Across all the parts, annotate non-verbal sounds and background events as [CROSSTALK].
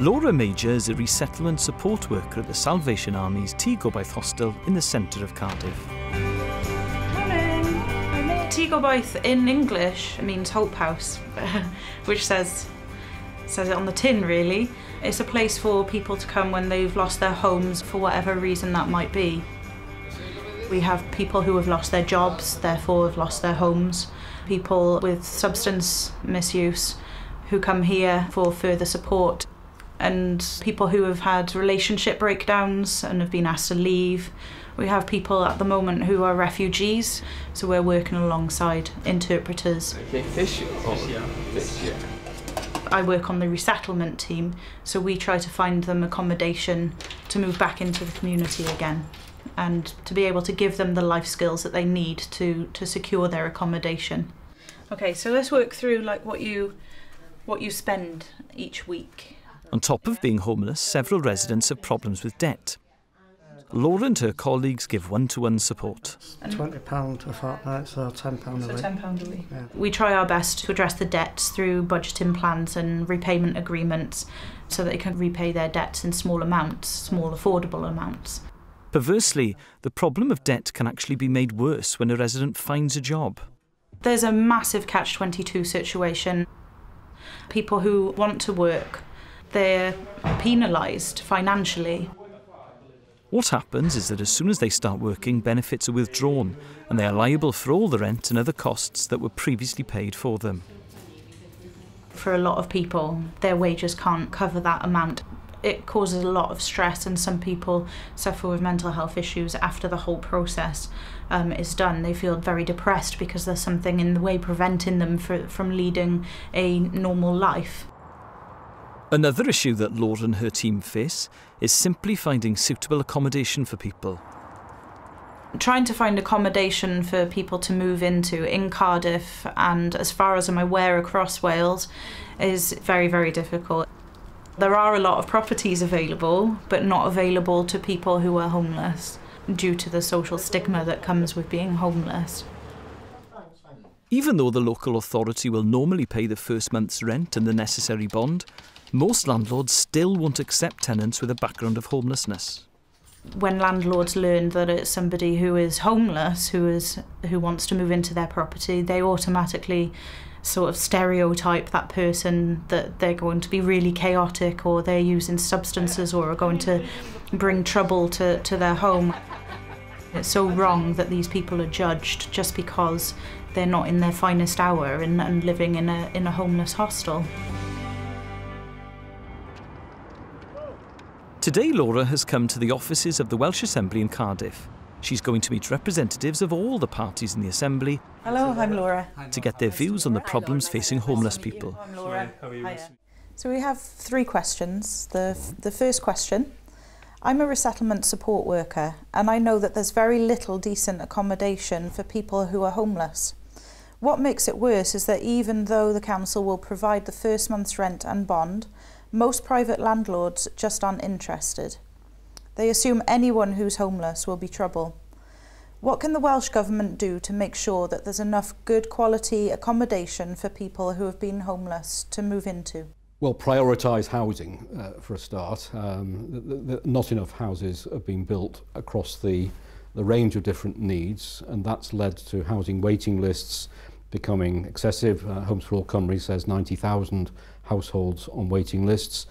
Laura Major is a resettlement support worker at the Salvation Army's Tŷ Gobaith Hostel in the centre of Cardiff. Tŷ Gobaith in English means Hope House, [LAUGHS] which says says it on the tin really. It's a place for people to come when they've lost their homes for whatever reason that might be. We have people who have lost their jobs, therefore have lost their homes, people with substance misuse who come here for further support and people who have had relationship breakdowns and have been asked to leave. We have people at the moment who are refugees, so we're working alongside interpreters. Okay, fish oh, or fish, yeah. I work on the resettlement team, so we try to find them accommodation to move back into the community again and to be able to give them the life skills that they need to to secure their accommodation. Okay, so let's work through like what you what you spend each week. On top of being homeless, several residents have problems with debt. Laura and her colleagues give one-to-one support. £20 a fortnight, so £10 a week. So £10 a week. Yeah. We try our best to address the debts through budgeting plans and repayment agreements so that they can repay their debts in small amounts, small affordable amounts. Perversely, the problem of debt can actually be made worse when a resident finds a job. There's a massive catch 22 situation. People who want to work, they're penalised financially. What happens is that as soon as they start working, benefits are withdrawn and they are liable for all the rent and other costs that were previously paid for them. For a lot of people, their wages can't cover that amount. It causes a lot of stress, and some people suffer with mental health issues after the whole process um, is done. They feel very depressed because there's something in the way preventing them for, from leading a normal life. Another issue that Laura and her team face is simply finding suitable accommodation for people. trying to find accommodation for people to move into in Cardiff and as far as I'm aware across Wales is very very difficult. There are a lot of properties available but not available to people who are homeless due to the social stigma that comes with being homeless. Even though the local authority will normally pay the first month's rent and the necessary bond, most landlords still won't accept tenants with a background of homelessness. when landlords learn that it's somebody who is homeless who is who wants to move into their property they automatically sort of stereotype that person that they're going to be really chaotic or they're using substances or are going to bring trouble to, to their home it's so wrong that these people are judged just because they're not in their finest hour and, and living in a in a homeless hostel Today, Laura has come to the offices of the Welsh Assembly in Cardiff. She's going to meet representatives of all the parties in the Assembly hello i'm laura to get their views on the problems facing homeless people. i'm laura So we have three questions. The, the first question I'm a resettlement support worker and I know that there's very little decent accommodation for people who are homeless. What makes it worse is that even though the council will provide the first month's rent and bond, Most private landlords just aren't interested. They assume anyone who's homeless will be trouble. What can the Welsh Government do to make sure that there's enough good quality accommodation for people who have been homeless to move into? Well, prioritise housing uh, for a start. Um, the, the, not enough houses have been built across the, the range of different needs, and that's led to housing waiting lists becoming excessive. Uh, Homes for All Cymru says 90,000 households on waiting lists.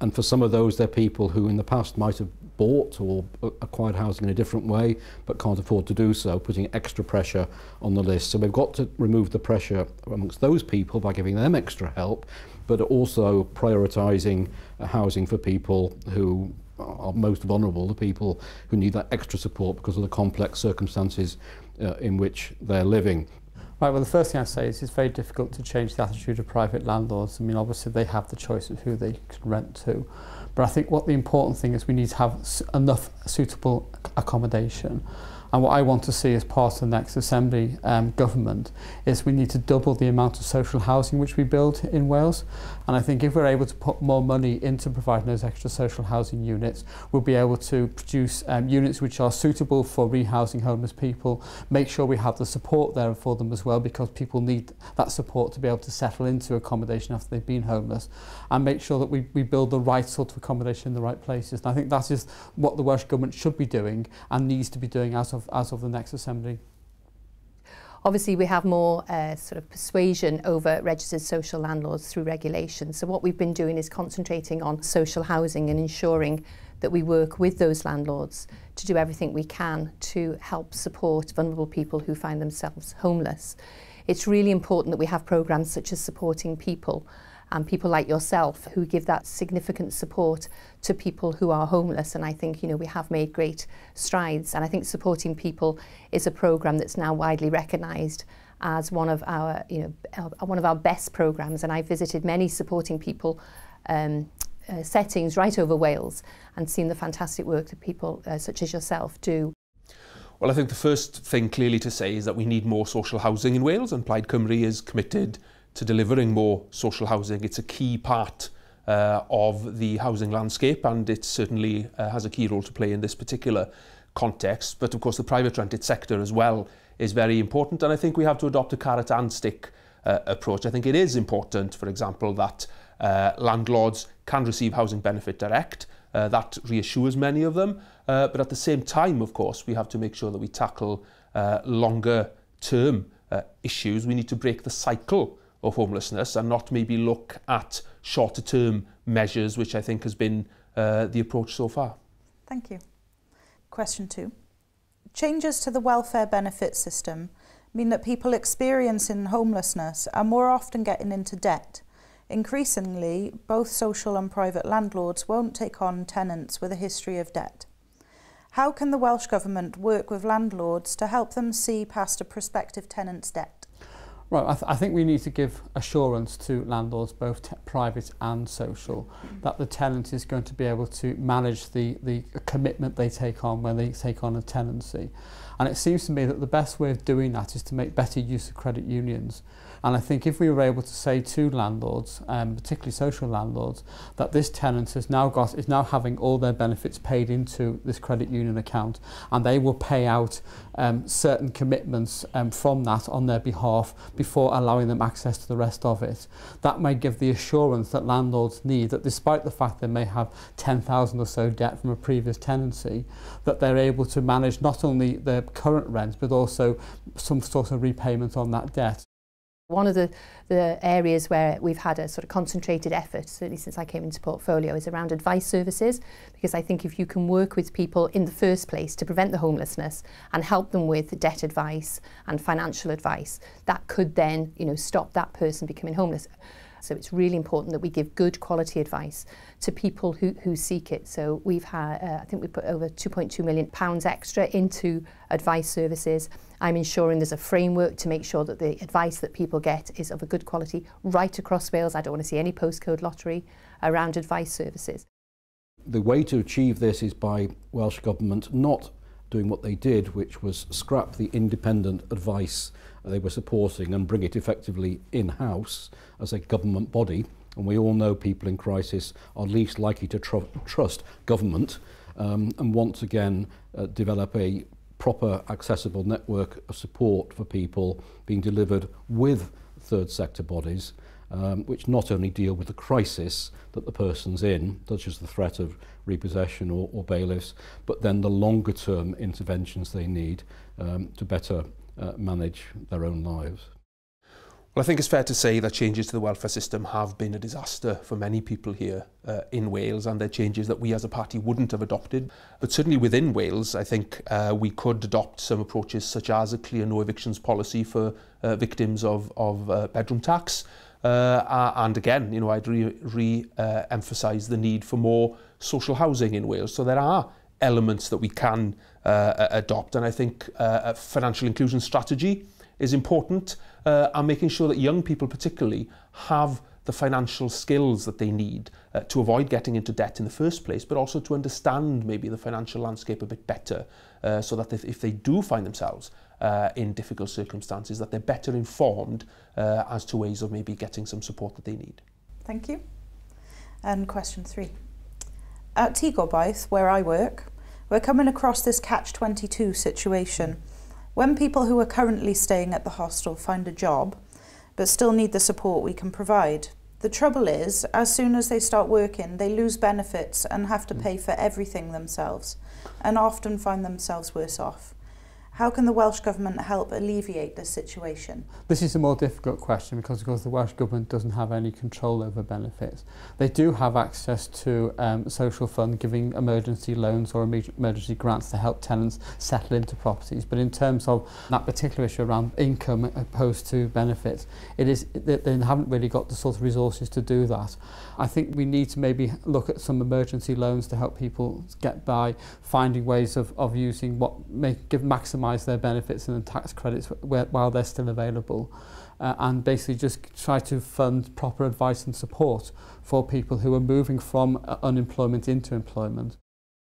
And for some of those, they're people who in the past might have bought or acquired housing in a different way, but can't afford to do so, putting extra pressure on the list. So we've got to remove the pressure amongst those people by giving them extra help, but also prioritising uh, housing for people who are most vulnerable, the people who need that extra support because of the complex circumstances uh, in which they're living. Right, well, the first thing I say is it's very difficult to change the attitude of private landlords. I mean, obviously, they have the choice of who they can rent to. But I think what the important thing is we need to have enough suitable accommodation. And what I want to see as part of the next Assembly um, government is we need to double the amount of social housing which we build in Wales. And I think if we're able to put more money into providing those extra social housing units, we'll be able to produce um, units which are suitable for rehousing homeless people, make sure we have the support there for them as well because people need that support to be able to settle into accommodation after they've been homeless and make sure that we, we build the right sort of accommodation in the right places. And I think that is what the Welsh Government should be doing and needs to be doing as of, as of the next Assembly. Obviously, we have more uh, sort of persuasion over registered social landlords through regulation. So what we've been doing is concentrating on social housing and ensuring that we work with those landlords to do everything we can to help support vulnerable people who find themselves homeless. It's really important that we have programs such as supporting people and people like yourself who give that significant support to people who are homeless. And I think you know we have made great strides. And I think supporting people is a program that's now widely recognized as one of our you know one of our best programs. And I visited many supporting people um uh, settings right over Wales and seen the fantastic work that people uh, such as yourself do. Well, I think the first thing clearly to say is that we need more social housing in Wales and Plaid Cymru is committed to delivering more social housing. It's a key part uh, of the housing landscape and it certainly uh, has a key role to play in this particular context. But of course the private rented sector as well is very important and I think we have to adopt a carrot and stick uh, approach. I think it is important, for example, that uh, landlords can receive housing benefit direct. Uh, that reassures many of them. Uh, but at the same time, of course, we have to make sure that we tackle uh, longer term uh, issues. We need to break the cycle of homelessness and not maybe look at shorter term measures, which I think has been uh, the approach so far. Thank you. Question two. Changes to the welfare benefit system mean that people experiencing homelessness are more often getting into debt. Increasingly, both social and private landlords won't take on tenants with a history of debt. How can the Welsh Government work with landlords to help them see past a prospective tenant's debt? Right, I, th I think we need to give assurance to landlords, both private and social, mm-hmm. that the tenant is going to be able to manage the, the commitment they take on when they take on a tenancy. And it seems to me that the best way of doing that is to make better use of credit unions. And I think if we were able to say to landlords, um, particularly social landlords, that this tenant has now got is now having all their benefits paid into this credit union account, and they will pay out um, certain commitments um, from that on their behalf before allowing them access to the rest of it. That may give the assurance that landlords need that despite the fact they may have 10,000 or so debt from a previous tenancy, that they're able to manage not only their current rent, but also some sort of repayment on that debt. One of the, the areas where we've had a sort of concentrated effort, certainly since I came into portfolio, is around advice services, because I think if you can work with people in the first place to prevent the homelessness and help them with debt advice and financial advice, that could then, you know, stop that person becoming homeless. So it's really important that we give good quality advice to people who, who seek it. So we've had, uh, I think we put over 2.2 million pounds extra into advice services. I'm ensuring there's a framework to make sure that the advice that people get is of a good quality right across Wales. I don't want to see any postcode lottery around advice services. The way to achieve this is by Welsh Government not doing what they did, which was scrap the independent advice they were supporting and bring it effectively in-house as a government body. And we all know people in crisis are least likely to tr trust government um, and once again uh, develop a proper accessible network of support for people being delivered with third sector bodies um, which not only deal with the crisis that the person's in, such as the threat of repossession or, or bailiffs, but then the longer term interventions they need um, to better uh, manage their own lives. Well, I think it's fair to say that changes to the welfare system have been a disaster for many people here uh, in Wales and they're changes that we as a party wouldn't have adopted. But certainly within Wales, I think uh, we could adopt some approaches such as a clear no evictions policy for uh, victims of, of uh, bedroom tax, Uh, and again, you know, I'd re-emphasise re, uh, the need for more social housing in Wales. So there are elements that we can uh, adopt. And I think uh, a financial inclusion strategy is important uh, and making sure that young people particularly have the financial skills that they need uh, to avoid getting into debt in the first place, but also to understand maybe the financial landscape a bit better uh, so that if, if they do find themselves uh, in difficult circumstances, that they're better informed uh, as to ways of maybe getting some support that they need. Thank you. And question three. At T where I work, we're coming across this catch-22 situation. When people who are currently staying at the hostel find a job, but still need the support we can provide, the trouble is, as soon as they start working, they lose benefits and have to mm. pay for everything themselves, and often find themselves worse off. How can the Welsh Government help alleviate this situation? This is a more difficult question because, of course, the Welsh Government doesn't have any control over benefits. They do have access to um, social fund giving emergency loans or emergency grants to help tenants settle into properties. But in terms of that particular issue around income opposed to benefits, it is they, they haven't really got the sort of resources to do that. I think we need to maybe look at some emergency loans to help people get by, finding ways of, of using what may give maximum maximise their benefits and tax credits while they're still available uh, and basically just try to fund proper advice and support for people who are moving from uh, unemployment into employment.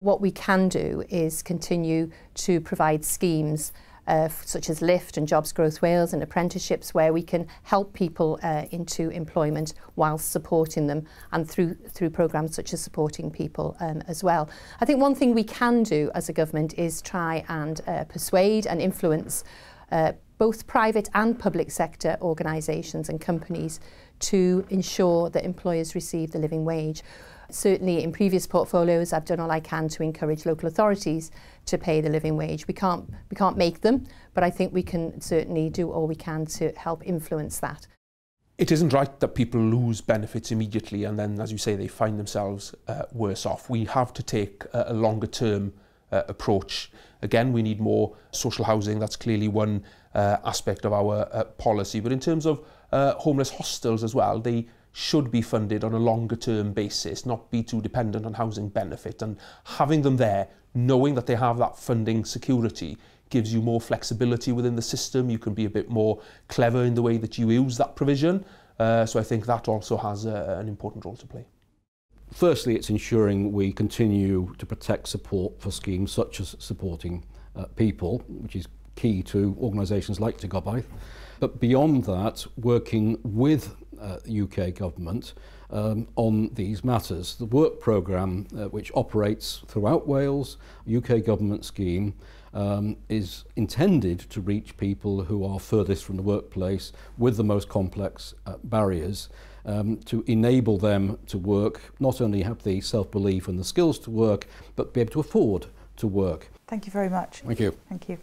What we can do is continue to provide schemes uh, such as LIFT and Jobs Growth Wales and apprenticeships where we can help people uh, into employment whilst supporting them and through through programs such as supporting people um, as well. I think one thing we can do as a government is try and uh, persuade and influence uh, both private and public sector organisations and companies to ensure that employers receive the living wage certainly in previous portfolios, I've done all I can to encourage local authorities to pay the living wage. We can't, we can't make them, but I think we can certainly do all we can to help influence that. It isn't right that people lose benefits immediately and then, as you say, they find themselves uh, worse off. We have to take a, a longer term uh, approach. Again, we need more social housing. That's clearly one uh, aspect of our uh, policy. But in terms of uh, homeless hostels as well, they should be funded on a longer term basis, not be too dependent on housing benefit. And having them there, knowing that they have that funding security, gives you more flexibility within the system. You can be a bit more clever in the way that you use that provision. Uh, so I think that also has a, an important role to play. Firstly, it's ensuring we continue to protect support for schemes such as supporting uh, people, which is key to organisations like Gobaith. But beyond that, working with uh, UK government um, on these matters. The work programme, uh, which operates throughout Wales, UK government scheme, um, is intended to reach people who are furthest from the workplace with the most complex uh, barriers um, to enable them to work, not only have the self-belief and the skills to work, but be able to afford to work. Thank you very much. Thank you. Thank you.